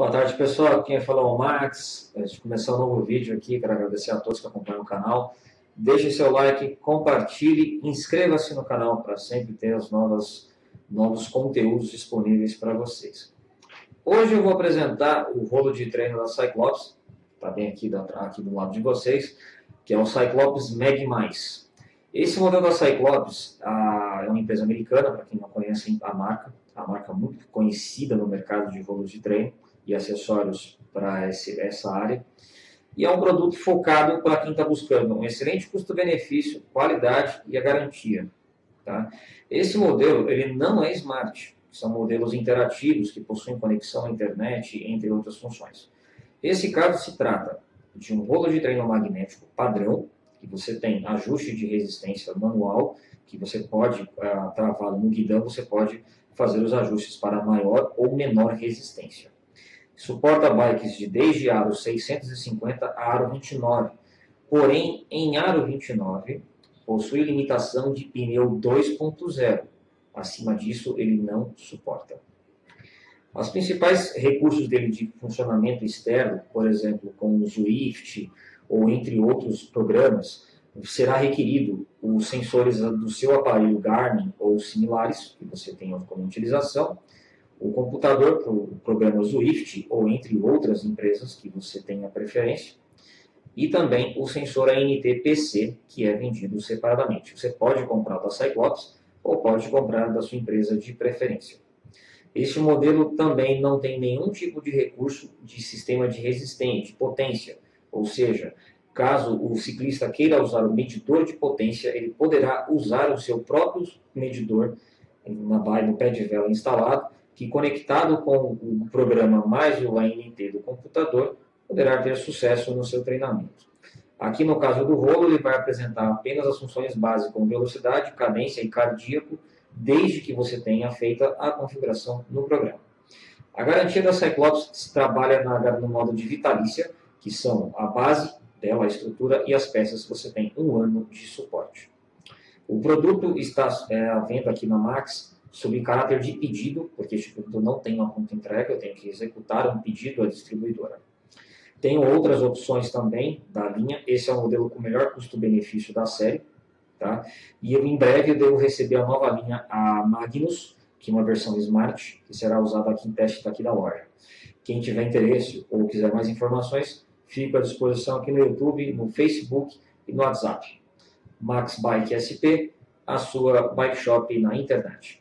Boa tarde, pessoal. Quem falou é o Max. Antes de começar um novo vídeo aqui, quero agradecer a todos que acompanham o canal. Deixe seu like, compartilhe, inscreva-se no canal para sempre ter os novos, novos conteúdos disponíveis para vocês. Hoje eu vou apresentar o rolo de treino da Cyclops, está bem aqui, aqui do lado de vocês, que é o Cyclops Mag+. Esse modelo da Cyclops a, é uma empresa americana, para quem não conhece a marca, a marca muito conhecida no mercado de rolos de treino e acessórios para essa área. E é um produto focado para quem está buscando um excelente custo-benefício, qualidade e a garantia. Tá? Esse modelo ele não é smart, são modelos interativos que possuem conexão à internet, entre outras funções. Esse caso se trata de um rolo de treino magnético padrão, que você tem ajuste de resistência manual, que você pode, uh, travado no guidão, você pode fazer os ajustes para maior ou menor resistência. Suporta bikes de desde aro 650 a aro 29. Porém, em aro 29, possui limitação de pneu 2.0. Acima disso, ele não suporta. Os principais recursos dele de funcionamento externo, por exemplo, como o Zwift ou entre outros programas, será requerido os sensores do seu aparelho Garmin ou similares, que você tenha como utilização, o computador para o programa Zwift ou entre outras empresas que você tenha preferência, e também o sensor ANT-PC, que é vendido separadamente. Você pode comprar da Cyclops ou pode comprar da sua empresa de preferência. Este modelo também não tem nenhum tipo de recurso de sistema de resistência, potência, ou seja, caso o ciclista queira usar o medidor de potência, ele poderá usar o seu próprio medidor na no pé de vela instalado que conectado com o programa mais o ANT do computador, poderá ter sucesso no seu treinamento. Aqui no caso do rolo, ele vai apresentar apenas as funções básicas como velocidade, cadência e cardíaco, desde que você tenha feita a configuração no programa. A garantia da Cyclops trabalha na, no modo de vitalícia, que são a base dela, a estrutura e as peças, você tem um ano de suporte. O produto está é, à venda aqui na Max sob caráter de pedido, porque este produto não tem uma conta entrega, eu tenho que executar um pedido à distribuidora. Tenho outras opções também da linha, esse é o modelo com melhor custo-benefício da série, tá? E eu, em breve eu devo receber a nova linha, a Magnus, que é uma versão Smart, que será usada aqui em teste daqui da loja. Quem tiver interesse ou quiser mais informações, fico à disposição aqui no YouTube, no Facebook e no WhatsApp. Max Bike SP, a sua bike shop na internet.